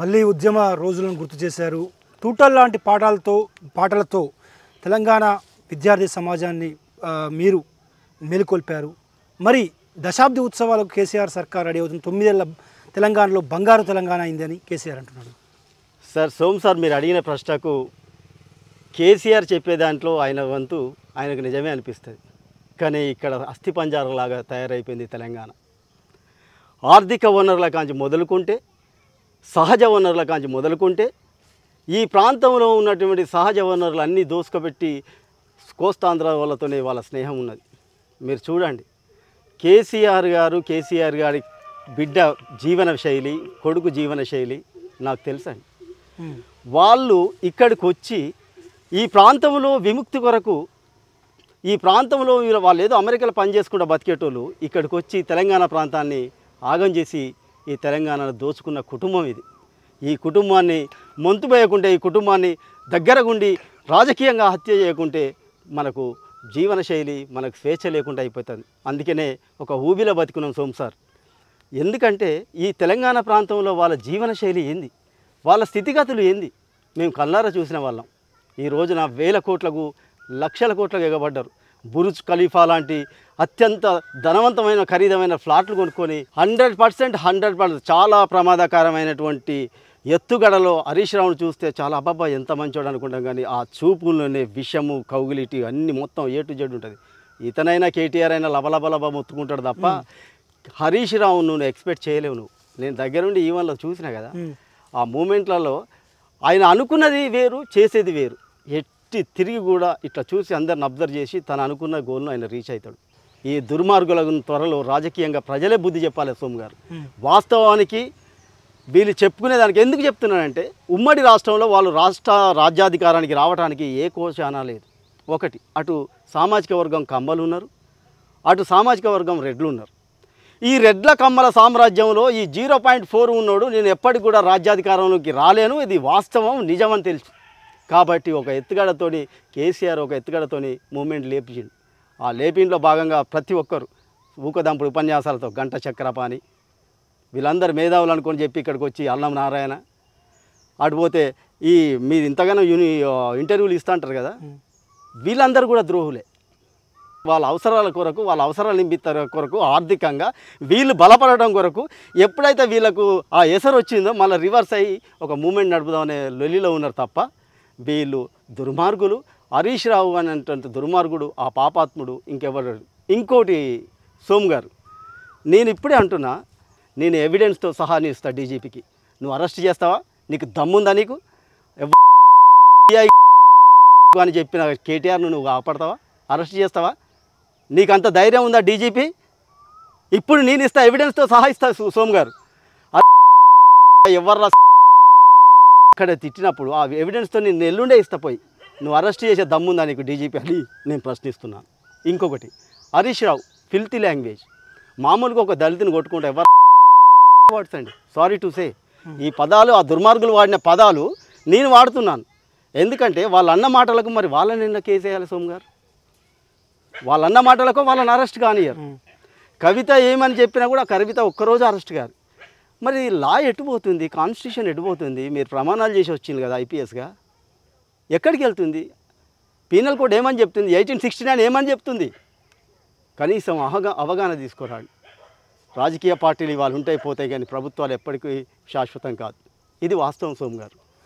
మళ్ళీ ఉద్యమ రోజులను గుర్తు చేశారు. తూటల్ లాంటి పాఠాలతో పాటలతో తెలంగాణ విద్యార్థి సమాజాన్ని మీరు మేలుకొల్పారు. మరి దశాబ్ది ఉత్సవాలకు కేసీఆర్ సర్కార్ రెడీ అవుతుంది. తొమ్మిదేళ్ళ తెలంగాణలో బంగారు తెలంగాణ అయిందని కేసీఆర్ అంటున్నాడు. సార్ సోమ్ సార్ మీరు అడిగిన ప్రశ్నకు కేసీఆర్ చెప్పే దాంట్లో ఆయన వంతు ఆయనకు నిజమే అనిపిస్తుంది. కానీ ఇక్కడ అస్థి పంజారంలాగా తయారైపోయింది తెలంగాణ. ఆర్థిక వనరుల కాంచి మొదలుకుంటే సహజ వనరుల కాంచి మొదలుకుంటే ఈ ప్రాంతంలో ఉన్నటువంటి సహజ వనరులు అన్నీ దోసుకబెట్టి కోస్తాంధ్ర వాళ్ళతోనే వాళ్ళ స్నేహం ఉన్నది. మీరు చూడండి. కేసీఆర్ గారు కేసీఆర్ గారి బిడ్డ జీవన శైలి కొడుకు జీవన శైలి నాకు తెలుసండి వాళ్ళు ఇక్కడికి వచ్చి ఈ ప్రాంతంలో విముక్తి కొరకు ఈ ప్రాంతంలో వీళ్ళ- వాళ్ళు ఏదో అమెరికాలో పనిచేసుకుంటూ బతికేటోళ్ళు ఇక్కడికి వచ్చి తెలంగాణ ప్రాంతాన్ని ఆగం చేసి ఈ తెలంగాణను దోచుకున్న కుటుంబం ఇది. ఈ కుటుంబాన్ని మొంతు వేయకుంటే ఈ కుటుంబాన్ని దగ్గరగుండి రాజకీయంగా హత్య చేయకుంటే మనకు జీవన శైలి మనకు స్వేచ్ఛ లేకుండా అయిపోతుంది. అందుకనే ఒక ఊబిలో బతుకున్నాం సోమసార్ ఎందుకంటే ఈ తెలంగాణ ప్రాంతంలో వాళ్ళ జీవన శైలి ఏంది? వాళ్ళ స్థితిగతులు ఏంది? మేము కల్లారా చూసిన వాళ్ళం. ఈ రోజున వేల కోట్లకు లక్షల కోట్లకు ఎగబడ్డారు. బురుజ్ ఖలీఫా లాంటి అత్యంత ధనవంతమైన ఖరీదమైన ఫ్లాట్లు కొనుక్కొని హండ్రెడ్ పర్సెంట్ హండ్రెడ్ పర్సెంట్ చాలా ప్రమాదకరమైనటువంటి ఎత్తుగడలో హరీష్ రావును చూస్తే చాలా అబ్బాబ్బా ఎంత మంచోడు అనుకుంటాం. కానీ ఆ చూపుల్లోనే విషము కౌగిలిటి అన్ని మొత్తం ఏ టు జెడ్ ఉంటుంది. ఇతనైనా కేటీఆర్ అయినా లబలబలబ మొత్తుకుంటాడు తప్ప హరీష్ రావు నువ్వు ఎక్స్పెక్ట్ చేయలేవు నువ్వు. నేను దగ్గరుండి ఈవెన్లో చూసిన కదా. ఆ మూమెంట్లలో ఆయన అనుకున్నది వేరు చేసేది వేరు. ఎట్టి తిరిగి కూడా ఇట్లా చూసి అందరిని అబ్జర్వ్ చేసి తను అనుకున్న గోల్ను ఆయన రీచ్ అవుతాడు. ఈ దుర్మార్గులకు త్వరలో రాజకీయంగా ప్రజలే బుద్ధి చెప్పాలి సోము గారు. వాస్తవానికి వీళ్ళు చెప్పుకునే దానికి ఎందుకు చెప్తున్నానంటే ఉమ్మడి రాష్ట్రంలో వాళ్ళు రాష్ట్ర రాజ్యాధికారానికి రావడానికి ఏ కోశానా లేదు. ఒకటి అటు సామాజిక వర్గం కమ్మలు ఉన్నారు అటు సామాజిక వర్గం రెడ్లు ఉన్నారు. ఈ రెడ్ల కమ్మల సామ్రాజ్యంలో ఈ జీరో పాయింట్ ఫోర్ ఉన్నాడు నేను ఎప్పటికి కూడా రాజ్యాధికారంలోకి రాలేను ఇది వాస్తవం నిజమని తెలుసు కాబట్టి ఒక ఎత్తుగడతోని కేసీఆర్ ఒక ఎత్తుగడతోని మూమెంట్ లేపించిండు. ఆ లేపింట్లో భాగంగా ప్రతి ఒక్కరు ఊకదంపుడు ఉపన్యాసాలతో గంట చక్రపాణి వీళ్ళందరూ మేధావులు అనుకొని చెప్పి ఇక్కడికి వచ్చి అల్లం నారాయణ అటు పోతే ఈ మీరు ఇంతగానో యూని ఇంటర్వ్యూలు ఇస్తూ అంటారు కదా వీళ్ళందరూ కూడా ద్రోహులే. వాళ్ళ అవసరాల కొరకు వాళ్ళ అవసరాలు నింపిస్తారు కొరకు ఆర్థికంగా వీళ్ళు బలపడడం కొరకు ఎప్పుడైతే వీళ్ళకు ఆ ఎసరు వచ్చిందో మళ్ళీ రివర్స్ అయ్యి ఒక మూమెంట్ నడుపుదామనే లొల్లిలో ఉన్నారు తప్ప వీళ్ళు దుర్మార్గులు. హరీష్ రావు అనేటువంటి దుర్మార్గుడు ఆ పాపాత్ముడు ఇంకెవరు? ఇంకోటి సోమ్ గారు. నేను ఇప్పుడే అంటున్నా నేను ఎవిడెన్స్తో సహా నీ ఇస్తా డీజీపీకి. నువ్వు అరెస్ట్ చేస్తావా? నీకు దమ్ముందా నీకు? అని చెప్పిన కేటీఆర్ను నువ్వు కాపాడతావా? అరెస్ట్ చేస్తావా? నీకు అంత ధైర్యం ఉందా డీజీపీ? ఇప్పుడు నేను ఇస్తా ఎవిడెన్స్తో సహా ఇస్తా సో- సోమ్ గారు. ఎవర్రా అక్కడ తిట్టినప్పుడు ఆ ఎవిడెన్స్తో నేను ఎల్లుండే ఇస్తా పోయి. నువ్వు అరెస్ట్ చేసే దమ్ముందా నీకు డీజీపీ అని నేను ప్రశ్నిస్తున్నాను ఇంకొకటి హరీష్ రావు ఫిల్తీ లాంగ్వేజ్ మామూలుగా ఒక దళితుని కొట్టుకుంటే ఎవరు వర్డ్స్ అండి? సారీ టు సే ఈ పదాలు ఆ దుర్మార్గులు వాడిన పదాలు నేను వాడుతున్నాను. ఎందుకంటే వాళ్ళ అన్న మాటలకు మరి వాళ్ళని నిన్న కేసు వేయాలి సోమ్ గారు. వాళ్ళ అన్న మాటలకు వాళ్ళని అరెస్ట్ కానియరు కవిత ఏమని చెప్పినా కూడా కవిత ఒక్కరోజు అరెస్ట్ కాదు. మరి లా ఎటుపోతుంది కాన్స్టిట్యూషన్ ఎటుపోతుంది మీరు ప్రమాణాలు చేసి వచ్చింది కదా ఐపీఎస్గా ఎక్కడికి వెళ్తుంది? పీనల్ కోడ్ ఏమని చెప్తుంది? ఎయిటీన్ సిక్స్టీ నైన్ ఏమని చెప్తుంది? కనీసం అవగా అవగాహన తీసుకురాడు రాజకీయ పార్టీలు ఇవాళ ఉంటాయి పోతాయి కానీ ప్రభుత్వాలు ఎప్పటికీ శాశ్వతం కాదు. ఇది వాస్తవం సోమ్ గారు.